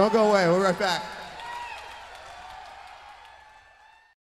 Don't go away. We'll be right back.